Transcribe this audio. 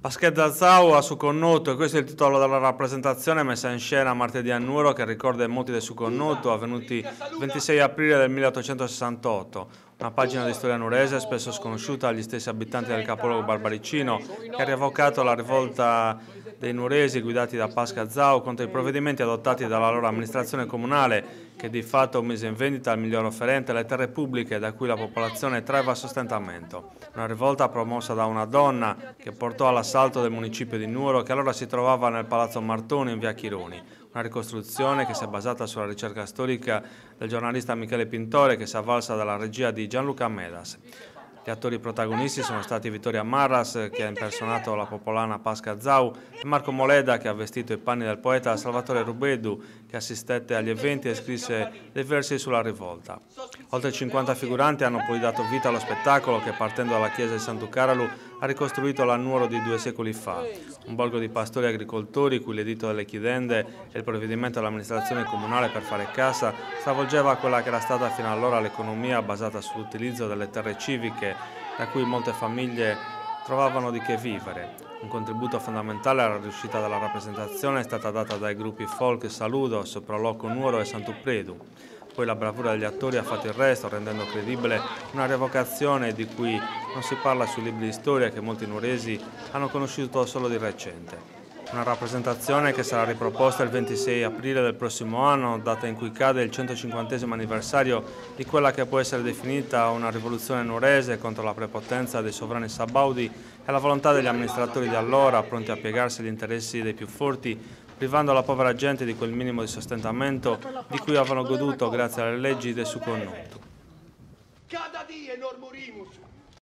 Paschetta Zau a Suconnoto, e questo è il titolo della rappresentazione messa in scena martedì a Nuoro che ricorda i moti del Suconnoto avvenuti il 26 aprile del 1868. Una pagina di storia nurese spesso sconosciuta agli stessi abitanti del capoluogo barbaricino che ha rievocato la rivolta dei nuresi guidati da Pasca Zau contro i provvedimenti adottati dalla loro amministrazione comunale che di fatto mise in vendita al miglior offerente le terre pubbliche da cui la popolazione traeva sostentamento. Una rivolta promossa da una donna che portò all'assalto del municipio di Nuoro che allora si trovava nel Palazzo Martoni in via Chironi. Una ricostruzione che si è basata sulla ricerca storica del giornalista Michele Pintore che si è avvalsa dalla regia di Gianluca Medas. Gli attori protagonisti sono stati Vittoria Marras, che ha impersonato la popolana Pasca Zau, e Marco Moleda, che ha vestito i panni del poeta Salvatore Rubedu, che assistette agli eventi e scrisse dei versi sulla rivolta. Oltre 50 figuranti hanno poi dato vita allo spettacolo che, partendo dalla chiesa di Sant'Ucaralu, ha ricostruito la Nuoro di due secoli fa. Un borgo di pastori e agricoltori, cui l'edito delle chiudende e il provvedimento dell'amministrazione comunale per fare casa stravolgeva quella che era stata fino allora l'economia basata sull'utilizzo delle terre civiche, da cui molte famiglie trovavano di che vivere. Un contributo fondamentale alla riuscita della rappresentazione è stata data dai gruppi folk Saludo, Sopraloco Nuoro e Sant'Upredu. Poi la bravura degli attori ha fatto il resto, rendendo credibile una rievocazione di cui non si parla sui libri di storia che molti nuresi hanno conosciuto solo di recente. Una rappresentazione che sarà riproposta il 26 aprile del prossimo anno, data in cui cade il 150 anniversario di quella che può essere definita una rivoluzione nurese contro la prepotenza dei sovrani sabaudi e la volontà degli amministratori di allora, pronti a piegarsi agli interessi dei più forti, privando la povera gente di quel minimo di sostentamento di cui avevano goduto grazie alle leggi del suo dia